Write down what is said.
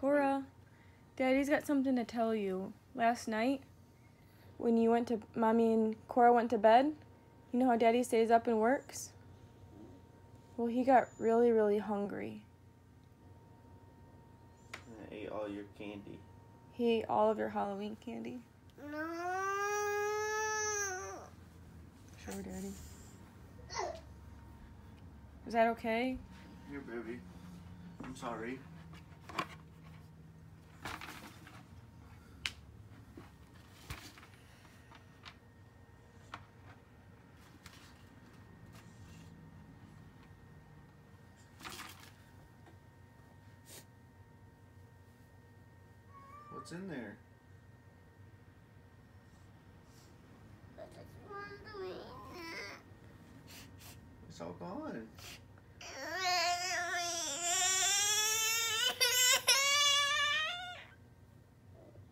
Cora, Daddy's got something to tell you. Last night, when you went to, Mommy and Cora went to bed, you know how Daddy stays up and works? Well, he got really, really hungry. I ate all your candy. He ate all of your Halloween candy. No. Sure, Daddy. Is that okay? Here, baby. I'm sorry. what's in there. It's all gone.